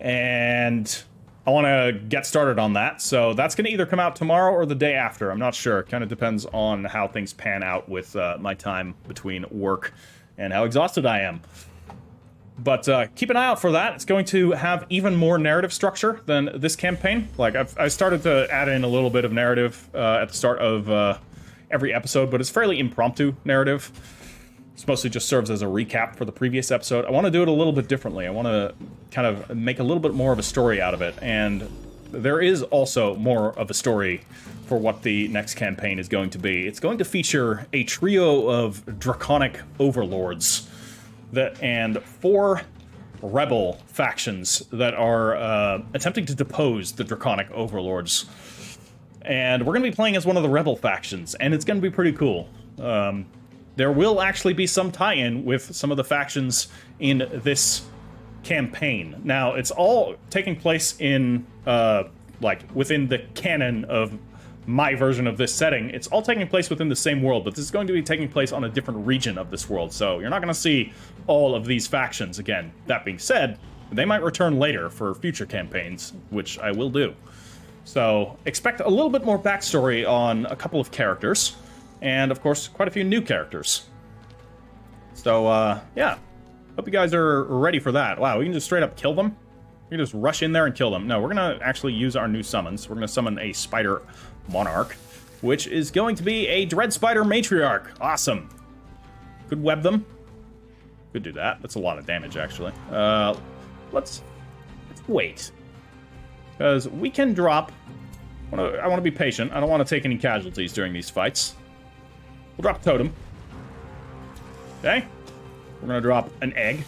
and I want to get started on that. So that's going to either come out tomorrow or the day after. I'm not sure. Kind of depends on how things pan out with uh, my time between work and how exhausted I am. But uh, keep an eye out for that. It's going to have even more narrative structure than this campaign. Like, I've, I started to add in a little bit of narrative uh, at the start of uh, every episode, but it's fairly impromptu narrative. This mostly just serves as a recap for the previous episode. I want to do it a little bit differently. I want to kind of make a little bit more of a story out of it. And there is also more of a story for what the next campaign is going to be. It's going to feature a trio of draconic overlords that and four rebel factions that are uh, attempting to depose the draconic overlords. And we're going to be playing as one of the rebel factions, and it's going to be pretty cool. Um, there will actually be some tie-in with some of the factions in this campaign. Now, it's all taking place in, uh, like, within the canon of my version of this setting, it's all taking place within the same world, but this is going to be taking place on a different region of this world, so you're not going to see all of these factions again. That being said, they might return later for future campaigns, which I will do. So expect a little bit more backstory on a couple of characters, and of course, quite a few new characters. So, uh, yeah. Hope you guys are ready for that. Wow, we can just straight up kill them? We can just rush in there and kill them. No, we're gonna actually use our new summons. We're gonna summon a spider Monarch, which is going to be a Dread Spider Matriarch. Awesome. Could web them. Could do that. That's a lot of damage, actually. Uh, let's, let's wait. Because we can drop... I want to be patient. I don't want to take any casualties during these fights. We'll drop totem. Okay. We're going to drop an egg.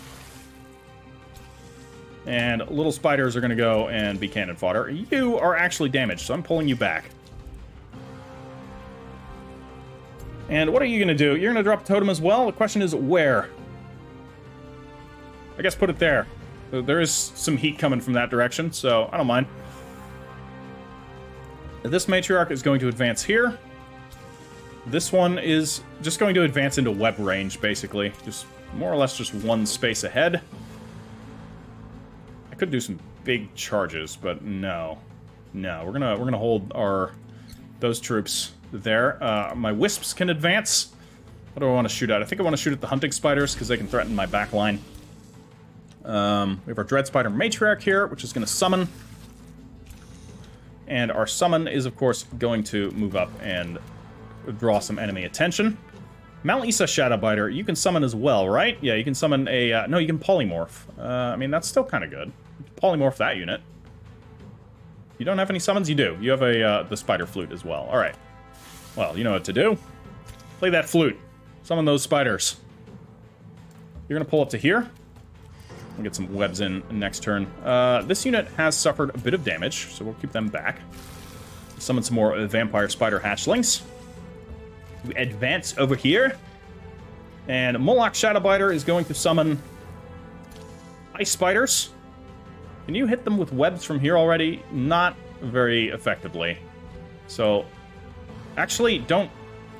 And little spiders are going to go and be cannon fodder. You are actually damaged, so I'm pulling you back. And what are you going to do? You're going to drop a totem as well? The question is where? I guess put it there. There is some heat coming from that direction, so I don't mind. This matriarch is going to advance here. This one is just going to advance into web range, basically. Just more or less just one space ahead. I could do some big charges, but no. No, we're gonna we're gonna hold our those troops there. Uh, my wisps can advance. What do I want to shoot at? I think I want to shoot at the hunting spiders because they can threaten my back line. Um, we have our Dread Spider Matriarch here, which is going to summon. And our summon is, of course, going to move up and draw some enemy attention. Malisa Shadowbiter, you can summon as well, right? Yeah, you can summon a... Uh, no, you can polymorph. Uh, I mean, that's still kind of good. Polymorph that unit. You don't have any summons? You do. You have a uh, the Spider Flute as well. All right. Well, you know what to do. Play that flute. Summon those spiders. You're going to pull up to here. We'll get some webs in next turn. Uh, this unit has suffered a bit of damage, so we'll keep them back. Summon some more vampire spider hatchlings. We advance over here. And Moloch Shadowbiter is going to summon ice spiders. Can you hit them with webs from here already? Not very effectively. So Actually, don't...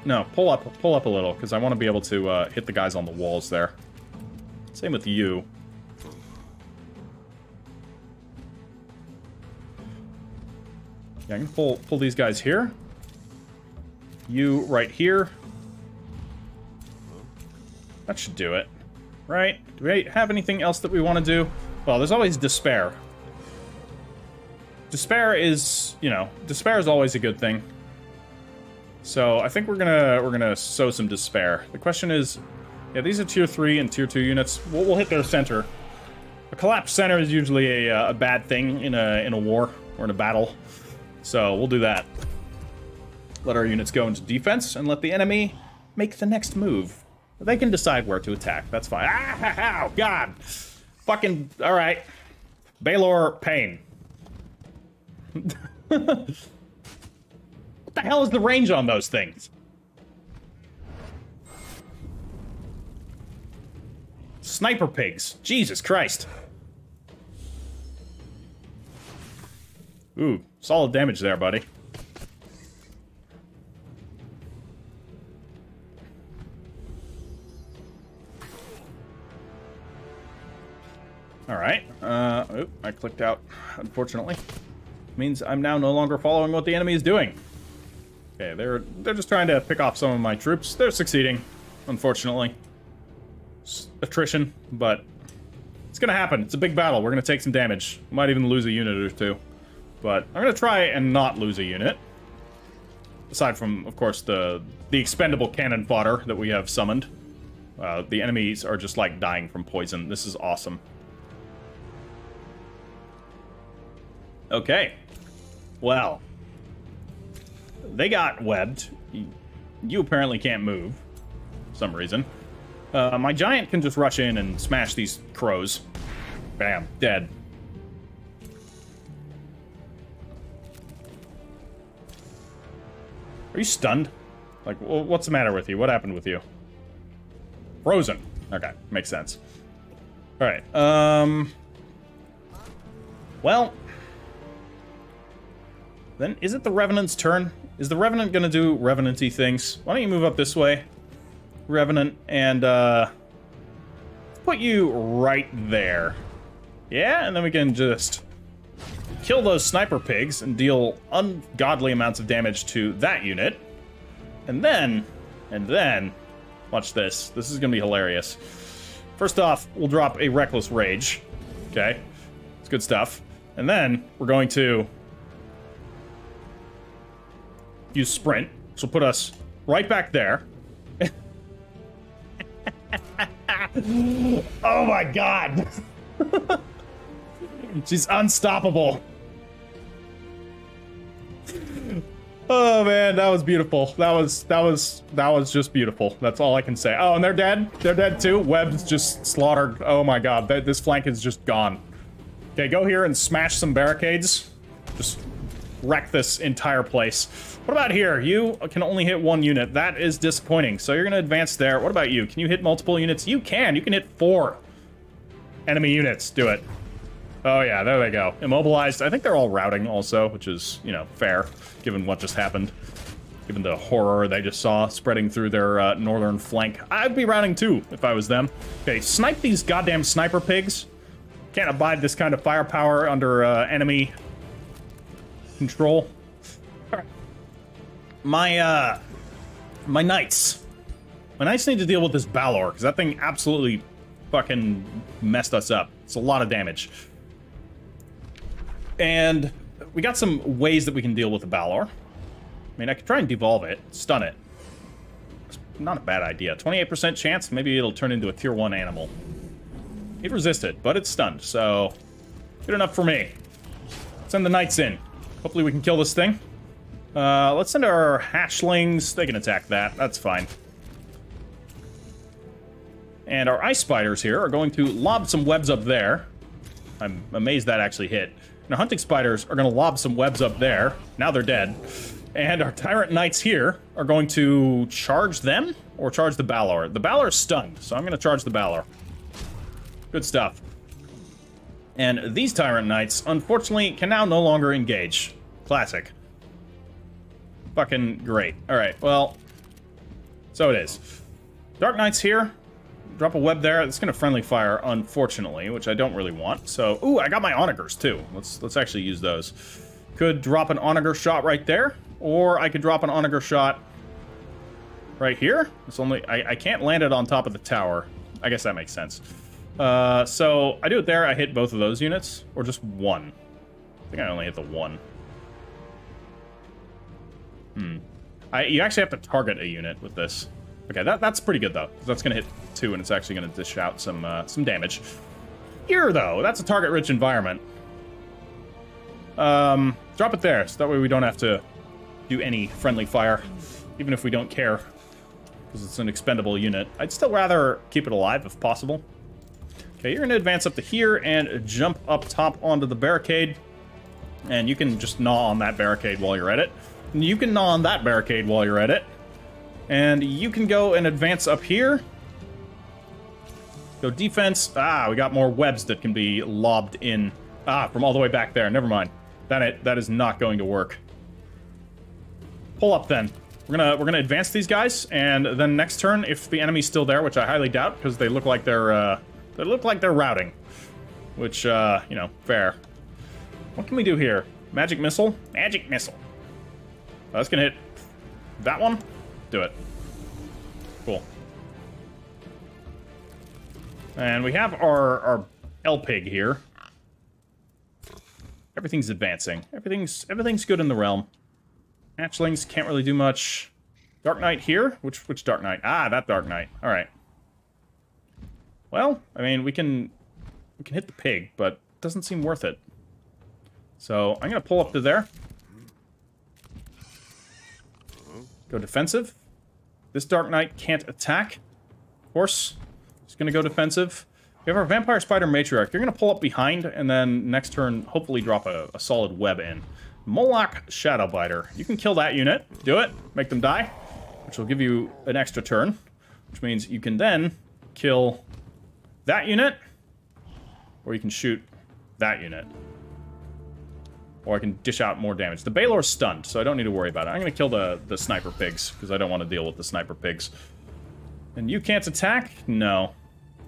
No, pull up, pull up a little, because I want to be able to uh, hit the guys on the walls there. Same with you. Yeah, I can pull, pull these guys here. You right here. That should do it. Right? Do we have anything else that we want to do? Well, there's always despair. Despair is, you know, despair is always a good thing. So I think we're gonna we're gonna sow some despair. The question is, yeah, these are tier three and tier two units. We'll, we'll hit their center. A collapsed center is usually a, uh, a bad thing in a in a war or in a battle. So we'll do that. Let our units go into defense and let the enemy make the next move. They can decide where to attack. That's fine. Ah, oh, God. Fucking, all right. Balor Pain. [LAUGHS] what the hell is the range on those things? Sniper pigs. Jesus Christ. Ooh, solid damage there, buddy. Alright. Uh, oop, I clicked out, unfortunately. Means I'm now no longer following what the enemy is doing. Okay, they're they're just trying to pick off some of my troops. They're succeeding, unfortunately. It's attrition, but it's gonna happen. It's a big battle. We're gonna take some damage. Might even lose a unit or two. But I'm gonna try and not lose a unit. Aside from, of course, the the expendable cannon fodder that we have summoned. Uh, the enemies are just like dying from poison. This is awesome. Okay. Well. They got webbed. You apparently can't move. For some reason. Uh, my giant can just rush in and smash these crows. Bam. Dead. Are you stunned? Like, what's the matter with you? What happened with you? Frozen. Okay, makes sense. Alright, um... Well... Then, is it the Revenant's turn? Is the Revenant gonna do Revenant-y things? Why don't you move up this way, Revenant, and, uh... Put you right there. Yeah, and then we can just kill those sniper pigs and deal ungodly amounts of damage to that unit. And then, and then, watch this. This is gonna be hilarious. First off, we'll drop a Reckless Rage. Okay, it's good stuff. And then, we're going to use Sprint, So put us right back there. [LAUGHS] oh my god! [LAUGHS] She's unstoppable. Oh man, that was beautiful. That was that was that was just beautiful. That's all I can say. Oh, and they're dead. They're dead too. Webb's just slaughtered. Oh my god, that, this flank is just gone. Okay, go here and smash some barricades. Just wreck this entire place. What about here? You can only hit one unit. That is disappointing. So you're gonna advance there. What about you? Can you hit multiple units? You can. You can hit four enemy units. Do it. Oh yeah, there they go. Immobilized. I think they're all routing also, which is, you know, fair, given what just happened. Given the horror they just saw spreading through their uh, northern flank. I'd be routing too, if I was them. Okay, snipe these goddamn sniper pigs. Can't abide this kind of firepower under uh, enemy control. My, uh... My knights. My knights need to deal with this Balor, because that thing absolutely fucking messed us up. It's a lot of damage. And we got some ways that we can deal with the Balor. I mean, I could try and devolve it, stun it. It's not a bad idea. 28% chance, maybe it'll turn into a tier 1 animal. It resisted, but it's stunned, so good enough for me. Send the knights in. Hopefully we can kill this thing. Uh, let's send our hatchlings. They can attack that. That's fine. And our ice spiders here are going to lob some webs up there. I'm amazed that actually hit. Now, hunting spiders are going to lob some webs up there. Now they're dead. And our tyrant knights here are going to charge them or charge the Balor. The Balor is stunned, so I'm going to charge the Balor. Good stuff. And these tyrant knights, unfortunately, can now no longer engage. Classic. Fucking great. Alright, well, so it is. Dark Knights here Drop a web there. It's gonna friendly fire, unfortunately, which I don't really want. So, ooh, I got my onagers too. Let's let's actually use those. Could drop an onager shot right there, or I could drop an onager shot right here. It's only I, I can't land it on top of the tower. I guess that makes sense. Uh, so I do it there. I hit both of those units, or just one. I think I only hit the one. Hmm. I, you actually have to target a unit with this. Okay, that, that's pretty good, though. That's going to hit two, and it's actually going to dish out some, uh, some damage. Here, though, that's a target-rich environment. Um, Drop it there, so that way we don't have to do any friendly fire, even if we don't care, because it's an expendable unit. I'd still rather keep it alive if possible. Okay, you're to advance up to here and jump up top onto the barricade. And you can just gnaw on that barricade while you're at it. And you can gnaw on that barricade while you're at it. And you can go and advance up here. Go defense. Ah, we got more webs that can be lobbed in. Ah, from all the way back there. Never mind. That it, that is not going to work. Pull up then. We're gonna we're gonna advance these guys, and then next turn, if the enemy's still there, which I highly doubt, because they look like they're uh, they look like they're routing, which uh, you know, fair. What can we do here? Magic missile? Magic missile. Oh, that's gonna hit that one. Do it. Cool. And we have our our L pig here. Everything's advancing. Everything's everything's good in the realm. Hatchlings can't really do much. Dark Knight here? Which which Dark Knight? Ah, that Dark Knight. All right. Well, I mean, we can we can hit the pig, but it doesn't seem worth it. So I'm gonna pull up to there. Go defensive. This Dark Knight can't attack. Of course, he's gonna go defensive. We have our Vampire Spider Matriarch. You're gonna pull up behind, and then next turn, hopefully drop a, a solid web in. Moloch Shadowbiter. You can kill that unit. Do it. Make them die. Which will give you an extra turn. Which means you can then kill that unit. Or you can shoot that unit. Or I can dish out more damage. The Balor's stunned, so I don't need to worry about it. I'm going to kill the, the Sniper Pigs, because I don't want to deal with the Sniper Pigs. And you can't attack? No.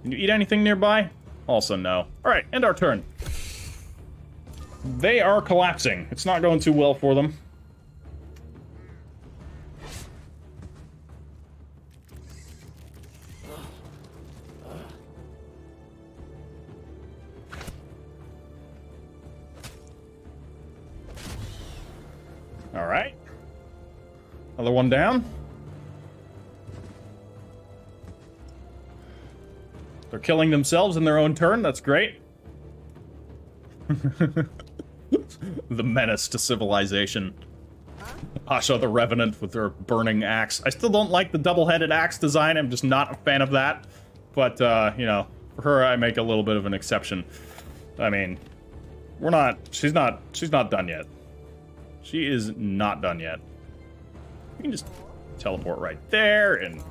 Can you eat anything nearby? Also no. Alright, end our turn. They are collapsing. It's not going too well for them. Another one down. They're killing themselves in their own turn. That's great. [LAUGHS] the menace to civilization. Asha the Revenant with her burning axe. I still don't like the double-headed axe design. I'm just not a fan of that. But, uh, you know, for her, I make a little bit of an exception. I mean, we're not... She's not... She's not done yet. She is not done yet. We can just teleport right there and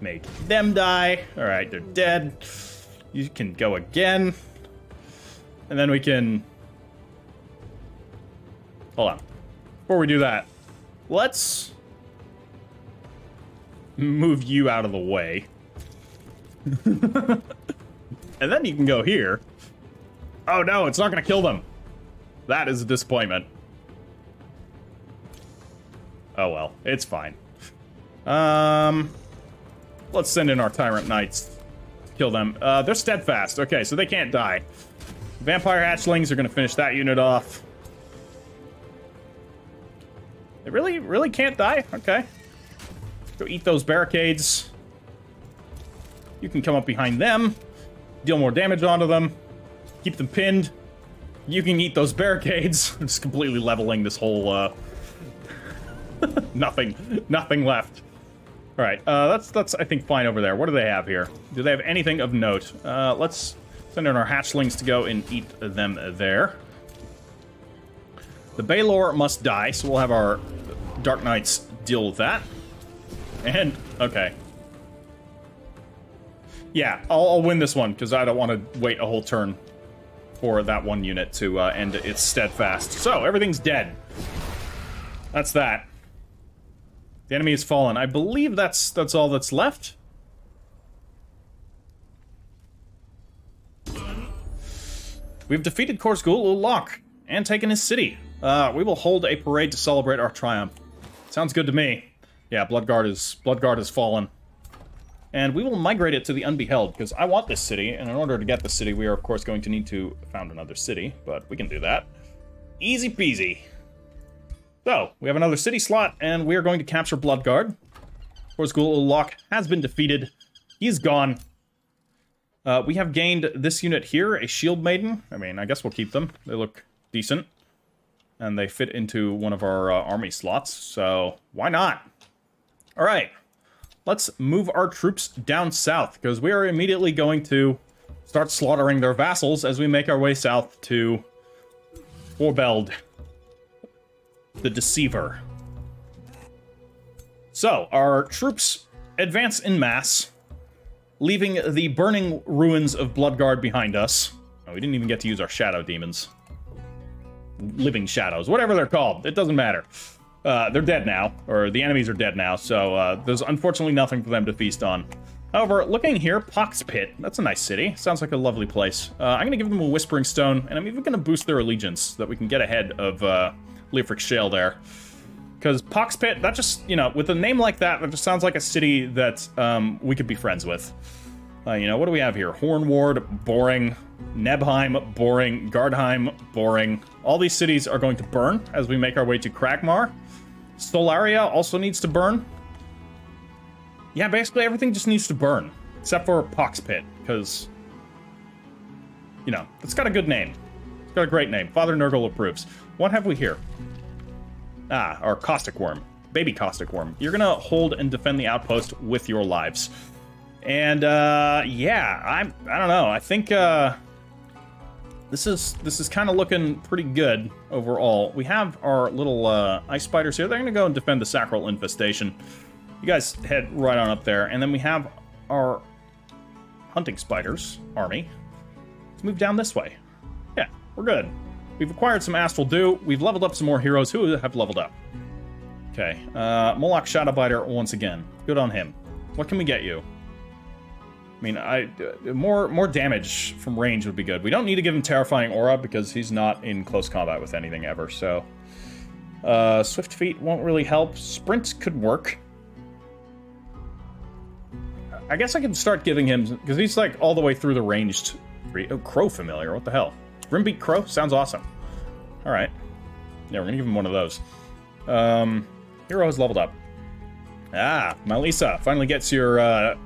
make them die. Alright, they're dead. You can go again. And then we can Hold on. Before we do that, let's move you out of the way. [LAUGHS] and then you can go here. Oh no, it's not going to kill them. That is a disappointment. Oh well, it's fine. Um, let's send in our Tyrant Knights. Kill them. Uh, they're steadfast. Okay, so they can't die. Vampire Hatchlings are going to finish that unit off. They really, really can't die? Okay. Go eat those barricades. You can come up behind them, deal more damage onto them, keep them pinned. You can eat those barricades. [LAUGHS] I'm just completely leveling this whole, uh... [LAUGHS] nothing. Nothing left. Alright, uh, that's, that's, I think, fine over there. What do they have here? Do they have anything of note? Uh, let's send in our hatchlings to go and eat them there. The Balor must die, so we'll have our Dark Knights deal with that. And, okay. Yeah, I'll, I'll win this one, because I don't want to wait a whole turn for that one unit to uh, end its steadfast. So, everything's dead. That's that. The enemy has fallen. I believe that's that's all that's left. We've defeated Korzgul Ulok and taken his city. Uh, we will hold a parade to celebrate our triumph. Sounds good to me. Yeah, Bloodguard is Bloodguard has fallen. And we will migrate it to the Unbeheld, because I want this city, and in order to get the city, we are, of course, going to need to found another city, but we can do that. Easy peasy. So, we have another city slot, and we are going to capture Bloodguard. Korzgul Ulok has been defeated. He's gone. Uh, we have gained this unit here, a Shield Maiden. I mean, I guess we'll keep them. They look decent. and they fit into one of our uh, army slots, so why not? All right, let's move our troops down south, because we are immediately going to start slaughtering their vassals as we make our way south to Torbeld, the Deceiver. So, our troops advance in mass, leaving the burning ruins of Bloodguard behind us. Oh, we didn't even get to use our shadow demons. Living shadows, whatever they're called, it doesn't matter. Uh, they're dead now, or the enemies are dead now, so uh, there's unfortunately nothing for them to feast on. However, looking here, Pox Pit, that's a nice city. Sounds like a lovely place. Uh, I'm gonna give them a Whispering Stone, and I'm even gonna boost their allegiance so that we can get ahead of Leofric Shale there. Because Pox Pit, that just, you know, with a name like that, that just sounds like a city that um, we could be friends with. Uh, you know, what do we have here? Hornward, boring. Nebheim, boring. Gardheim, boring. All these cities are going to burn as we make our way to Kragmar. Solaria also needs to burn. Yeah, basically everything just needs to burn. Except for Pox Pit, because... You know, it's got a good name. It's got a great name. Father Nurgle approves. What have we here? Ah, our Caustic Worm. Baby Caustic Worm. You're gonna hold and defend the outpost with your lives. And, uh, yeah, I'm, I don't know. I think, uh, this is, this is kind of looking pretty good overall. We have our little, uh, ice spiders here. They're gonna go and defend the Sacral Infestation. You guys head right on up there. And then we have our hunting spiders army. Let's move down this way. Yeah, we're good. We've acquired some Astral Dew. We've leveled up some more heroes who have leveled up. Okay, uh, Moloch Shadowbiter once again. Good on him. What can we get you? I mean, I uh, more more damage from range would be good. We don't need to give him Terrifying Aura because he's not in close combat with anything ever, so... Uh, Swift Feet won't really help. Sprint could work. I guess I can start giving him... Because he's, like, all the way through the ranged... Oh, Crow Familiar, what the hell? Grimbeak Crow? Sounds awesome. Alright. Yeah, we're gonna give him one of those. Um, hero has leveled up. Ah, Malisa finally gets your, uh,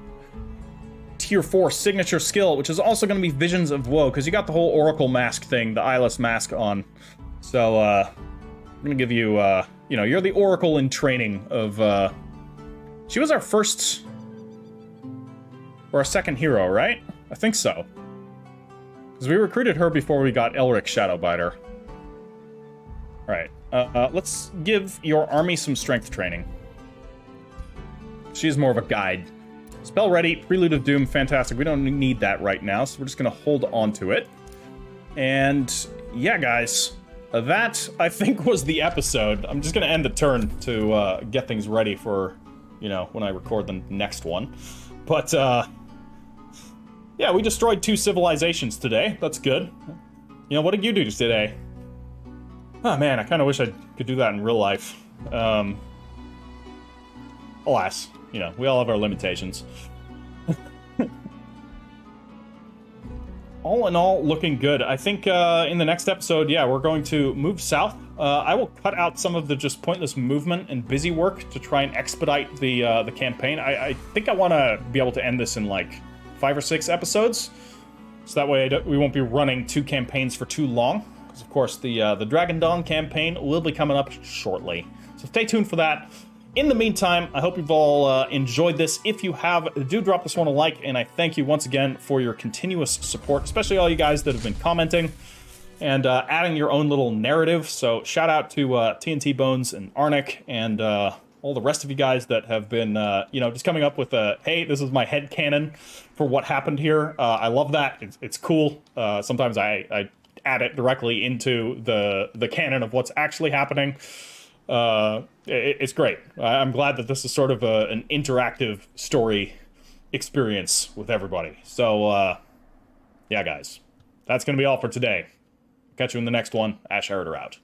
tier 4 signature skill, which is also to be Visions of Woe, because you got the whole Oracle mask thing, the eyeless mask on. So, uh, I'm to give you, uh, you know, you're the Oracle in training of, uh, she was our first, or our second hero, right? I think so. Because we recruited her before we got Elric Shadowbiter. Alright, uh, uh, let's give your army some strength training. She's more of a guide. Spell ready, Prelude of Doom, fantastic. We don't need that right now, so we're just gonna hold on to it. And yeah, guys, that I think [LAUGHS] was the episode. I'm just gonna end the turn to uh, get things ready for, you know, when I record the next one. But uh, yeah, we destroyed two civilizations today. That's good. You know, what did you do today? Oh man, I kind of wish I could do that in real life. Um, alas, you know, we all have our limitations. [LAUGHS] all in all, looking good. I think uh, in the next episode, yeah, we're going to move south. Uh, I will cut out some of the just pointless movement and busy work to try and expedite the uh, the campaign. I, I think I want to be able to end this in like five or six episodes, so that way we won't be running two campaigns for too long. Because of course the uh, the Dragon Dawn campaign will be coming up shortly. So stay tuned for that. In the meantime, I hope you've all uh, enjoyed this. If you have, do drop this one a like, and I thank you once again for your continuous support, especially all you guys that have been commenting and uh, adding your own little narrative. So shout out to uh, TNT Bones and Arnik and uh, all the rest of you guys that have been, uh, you know, just coming up with a, hey, this is my head canon for what happened here. Uh, I love that. It's, it's cool. sometimes I, I add it directly into the the canon of what's actually happening uh, it, it's great. I'm glad that this is sort of a, an interactive story experience with everybody. So, uh, yeah, guys, that's going to be all for today. Catch you in the next one. Ash Heritor out.